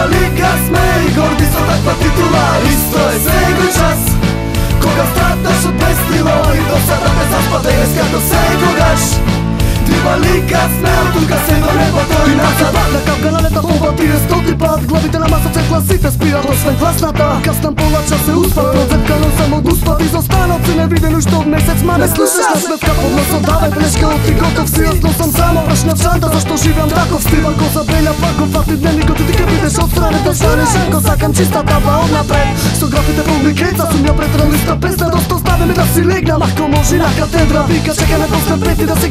Малика сме и горди со таква титула. Исто е секој час Кога страташ от бестило И до сада те заспадејеш како секогаш. Ти лика сме от тука се до небото и назад На капка на лета бомба. Ти е стоти пат Главите на маса се класите спират, освен класната Кастан пола час се успат Продзепкано само од успат Изостанат си невидено што од месец ма не слушаш На светка под носа даве плешка от ти готов си Аз сам само прашна шанта зашто живеам таков Стиван го забеля пак го фати дневникот и ти кепи Старите стари шенко сакам чиста таба од напред. Со графите публикеца Сум ја претран листа песна Доста остави ми да си легна, Ако може на катедра Вика чекаме после пети да си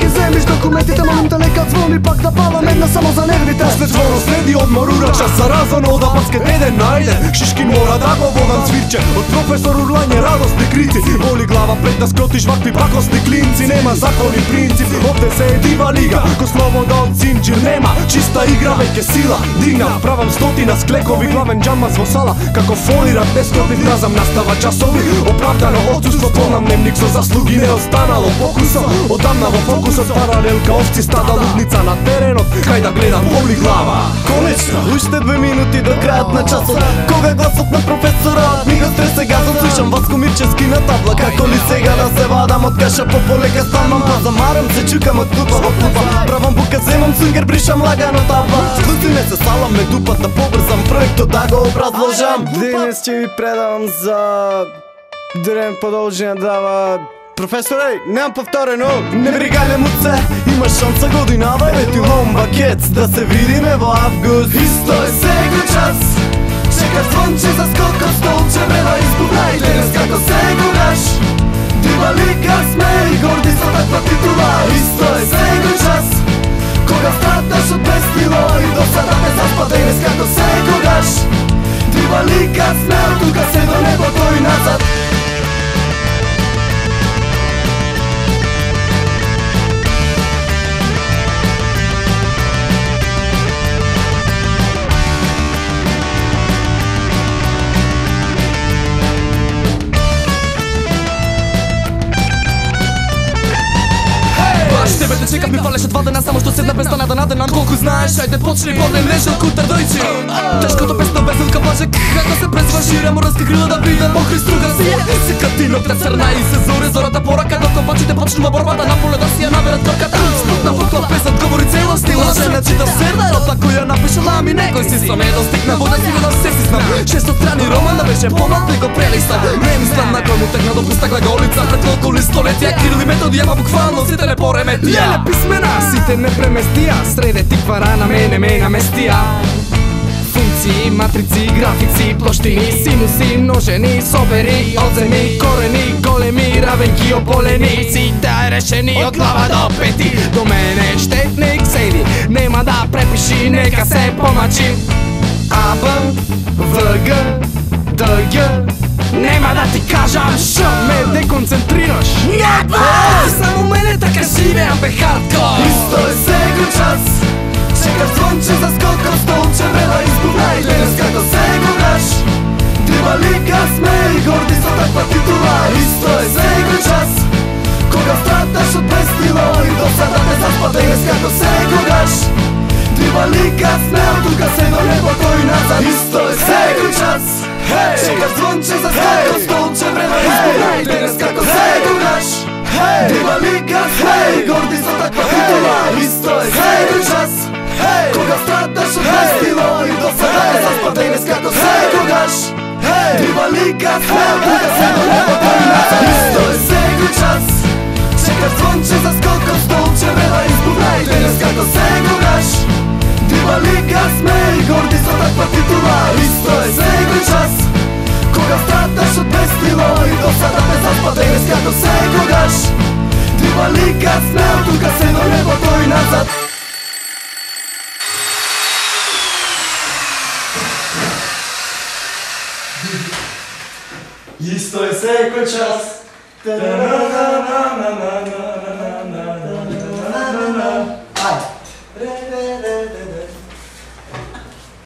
Документите молим да нека звони Пак да палам една само за нервите После дворо следи одмор урача Заразан ода баскет еден најде. еден Шишкин мора да го водам цвирче Од професор урлање радосни крици. Боли глава пред да скротиш вакви пакосни клинци. Нема закони принцип Овде се е дива лига. Ко слобода од цинџир нема Чиста игра веќе сила. Дигна, правам стотина склекови главен джамас во сала. Како фолира бескотни фразам настава часови. Оправдано отсутство, понам дневник со заслуги не останало фокусо Одамна во фокусот паралелка овци стада лудница на теренот Кај да гледам боли глава. Конечно, уште две минути до крајот на часот. Кога гласот на професорот ми го стресе газот Слушам вас комирчески на табла. Како ли сега да се вадам од каша по полека станам Па замарам се чукам од клупа во клупа Правам бука земам сунгер бришам лагано табла. Слуси не се салам ме дупат да побрзам проектот да го образложам. Денес ќе ви предам за Дрен продолжи дава Професоре, ей, немам повторено. Не бригаље му се, имаш шанса годинава Е ти лом бакет, да се видиме во август. Исто е сега час Ајде чекав ми палеше два дена само што седна без стана да наденам. Колку знаеш, ајде почни подем лежал кутар дојчи Тешкото песно без илка боже Како се презва шире моранска крила да видам покри струга си Се катината црна и се зори зората порака Докато бачите почнува борбата. На поле да си ја наберат корката Спутна фокла песат говори цело стила Жена чита се ми некој си со не достигна вода си да се сиснам Шесто страни роман да беше помал и го прелистам Не мислам на кој му текна до пуста глаголица Пред колку ли столетија Кирил и методи ама буквално сите не пореметија Леле писмена, сите не преместија Среде ти пара на мене ме наместија. Функции, матрици, графици, плоштини, синуси, множени, собери, одземи, корени, големи, равенки, оболени Сите решени од глава до пети. До мене нека се помачи. А, Б, В, Г, Д, Г Нема да ти кажам Ш. Ме деконцентрираш Няма Само мене така живеам бе хардкор. Исто е сега час. Чека звонче за скоков Дива лика сме од тука и Исто е сега час Чека звонче за скокот столче вела избуна и денес како секогаш Дива лика сме и горди со таква титула? Исто е сега час Кога страташ од бестило И до сада не заспа денес како секогаш Дива лика сме тука се до небото и назад. Исто е секој час. Та-на-на-на-на-на-на.